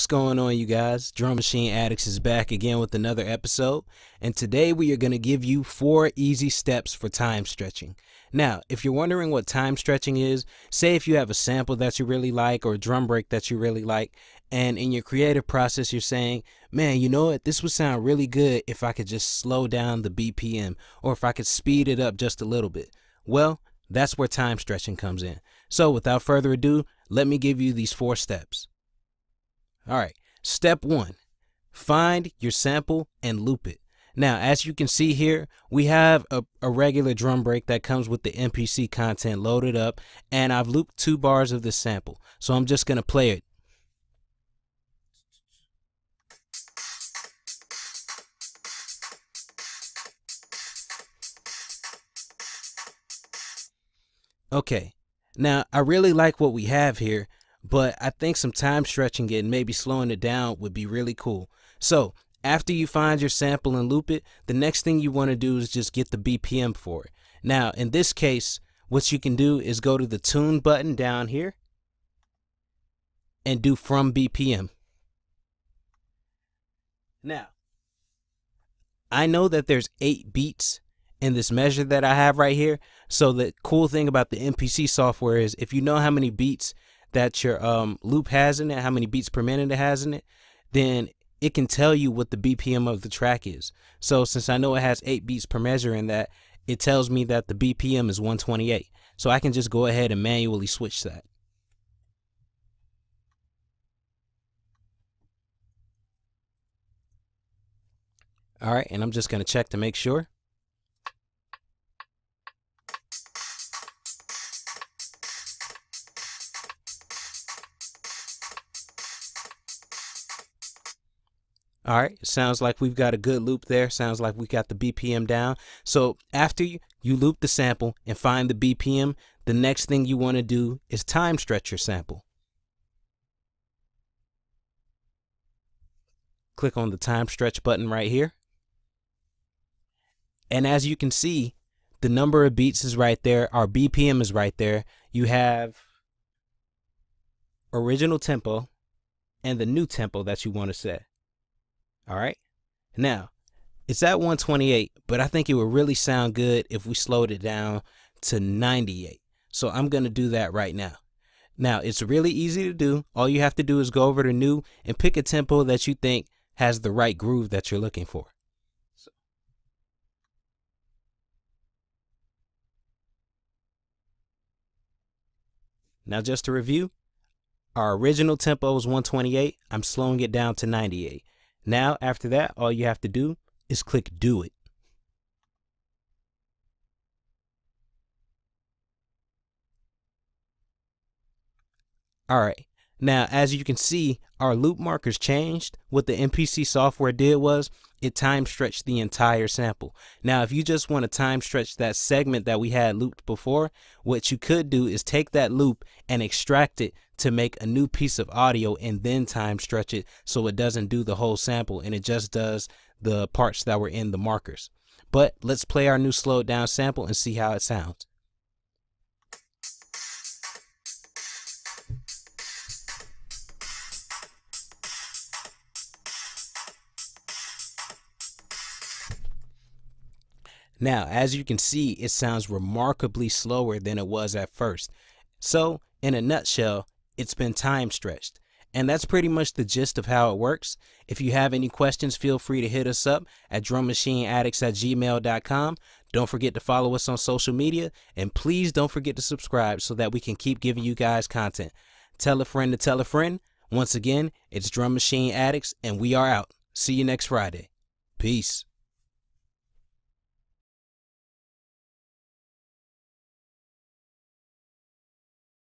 What's going on, you guys? Drum Machine Addicts is back again with another episode, and today we are going to give you four easy steps for time stretching. Now, if you're wondering what time stretching is, say if you have a sample that you really like or a drum break that you really like, and in your creative process you're saying, man, you know what, this would sound really good if I could just slow down the BPM or if I could speed it up just a little bit. Well, that's where time stretching comes in. So, without further ado, let me give you these four steps. All right, step one find your sample and loop it. Now, as you can see here, we have a, a, regular drum break that comes with the MPC content loaded up, and I've looped two bars of this sample. So I'm just going to play it. Okay, now I really like what we have here, but I think some time stretching it and maybe slowing it down would be really cool. So after you find your sample and loop it, the next thing you want to do is just get the BPM for it. Now, in this case, what you can do is go to the tune button down here and do from BPM. Now, I know that there's eight beats in this measure that I have right here. So the cool thing about the MPC software is if you know how many beats that your um, loop has in it, how many beats per minute it has in it, then it can tell you what the BPM of the track is. So since I know it has eight beats per measure in that, it tells me that the BPM is 128. So I can just go ahead and manually switch that. All right, and I'm just going to check to make sure. All right, sounds like we've got a good loop there. Sounds like we got the BPM down. So after you, you loop the sample and find the BPM, the next thing you want to do is time stretch your sample. Click on the time stretch button right here. And as you can see, the number of beats is right there. Our BPM is right there. You have original tempo and the new tempo that you want to set. All right. Now, it's at 128, but I think it would really sound good if we slowed it down to 98. So I'm going to do that right now. Now, it's really easy to do. All you have to do is go over to new and pick a tempo that you think has the right groove that you're looking for. Now, just to review, our original tempo was 128. I'm slowing it down to 98. Now, after that, all you have to do is click do it. All right. Now, as you can see, our loop markers changed. What the MPC software did was it time stretched the entire sample. Now, if you just want to time stretch that segment that we had looped before, what you could do is take that loop and extract it to make a new piece of audio and then time stretch it so it doesn't do the whole sample and it just does the parts that were in the markers. But let's play our new slowed down sample and see how it sounds. Now, as you can see, it sounds remarkably slower than it was at first. So, in a nutshell, it's been time stretched. And that's pretty much the gist of how it works. If you have any questions, feel free to hit us up at drummachineaddicts at gmail.com. Don't forget to follow us on social media. And please don't forget to subscribe so that we can keep giving you guys content. Tell a friend to tell a friend. Once again, it's Drum Machine Addicts, and we are out. See you next Friday. Peace.